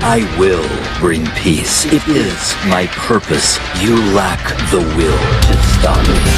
I will bring peace. It is my purpose. You lack the will to stop me.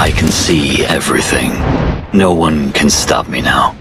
I can see everything. No one can stop me now.